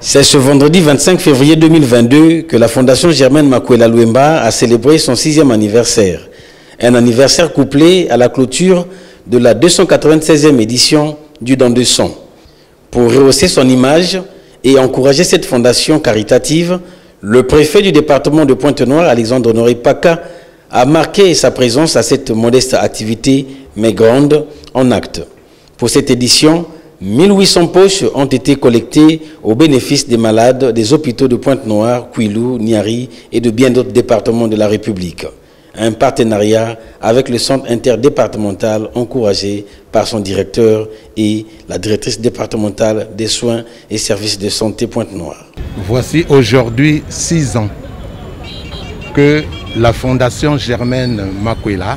C'est ce vendredi 25 février 2022 que la Fondation Germaine Makwela Luemba a célébré son sixième anniversaire. Un anniversaire couplé à la clôture de la 296e édition du Don de Son. Pour rehausser son image et encourager cette fondation caritative, le préfet du département de Pointe-Noire, Alexandre Honoré Paca, a marqué sa présence à cette modeste activité, mais grande, en acte. Pour cette édition, 1800 poches ont été collectées au bénéfice des malades des hôpitaux de Pointe-Noire, Quilou, Niari et de bien d'autres départements de la République. Un partenariat avec le centre interdépartemental encouragé par son directeur et la directrice départementale des soins et services de santé Pointe-Noire. Voici aujourd'hui six ans que la Fondation Germaine Makwela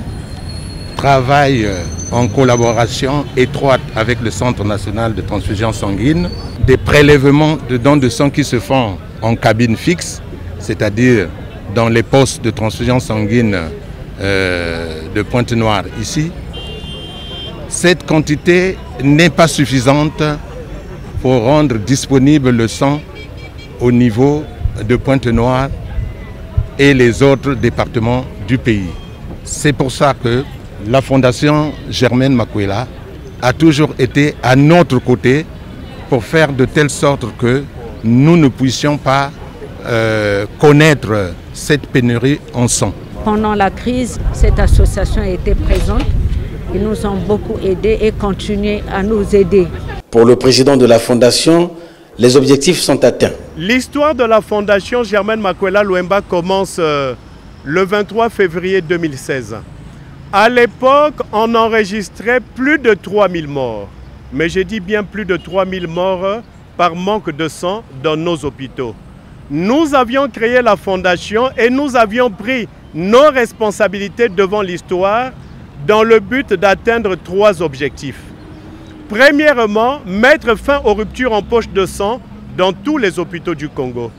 travaille en collaboration étroite avec le Centre national de transfusion sanguine, des prélèvements de dons de sang qui se font en cabine fixe, c'est-à-dire dans les postes de transfusion sanguine euh, de Pointe-Noire ici. Cette quantité n'est pas suffisante pour rendre disponible le sang au niveau de Pointe-Noire et les autres départements du pays. C'est pour ça que la Fondation Germaine Makwela a toujours été à notre côté pour faire de telle sorte que nous ne puissions pas euh, connaître cette pénurie en sang. Pendant la crise, cette association a été présente. Ils nous ont beaucoup aidés et continuent à nous aider. Pour le président de la Fondation, les objectifs sont atteints. L'histoire de la Fondation Germaine Makwela Luemba commence euh, le 23 février 2016. À l'époque, on enregistrait plus de 3000 morts. Mais je dis bien plus de 3000 morts par manque de sang dans nos hôpitaux. Nous avions créé la fondation et nous avions pris nos responsabilités devant l'histoire dans le but d'atteindre trois objectifs. Premièrement, mettre fin aux ruptures en poche de sang dans tous les hôpitaux du Congo.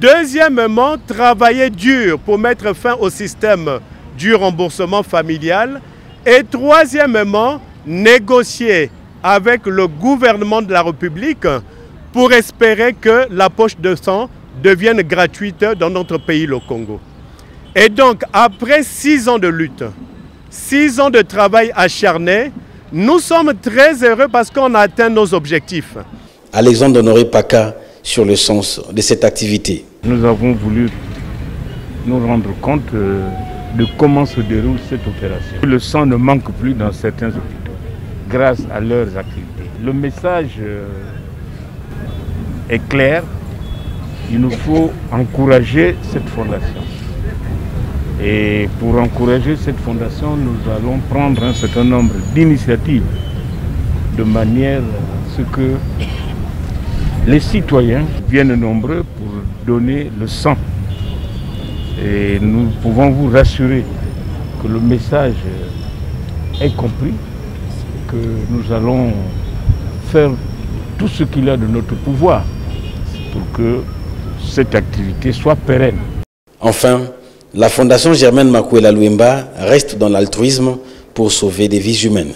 Deuxièmement, travailler dur pour mettre fin au système du remboursement familial. Et troisièmement, négocier avec le gouvernement de la République pour espérer que la poche de sang devienne gratuite dans notre pays, le Congo. Et donc, après six ans de lutte, six ans de travail acharné, nous sommes très heureux parce qu'on a atteint nos objectifs. Alexandre Honoré Paca sur le sens de cette activité. Nous avons voulu nous rendre compte euh, de comment se déroule cette opération. Le sang ne manque plus dans certains hôpitaux grâce à leurs activités. Le message euh, est clair. Il nous faut encourager cette fondation. Et pour encourager cette fondation, nous allons prendre un certain nombre d'initiatives de manière à ce que les citoyens viennent nombreux pour donner le sang et nous pouvons vous rassurer que le message est compris, que nous allons faire tout ce qu'il y a de notre pouvoir pour que cette activité soit pérenne. Enfin, la Fondation Germaine Makuela Luemba reste dans l'altruisme pour sauver des vies humaines.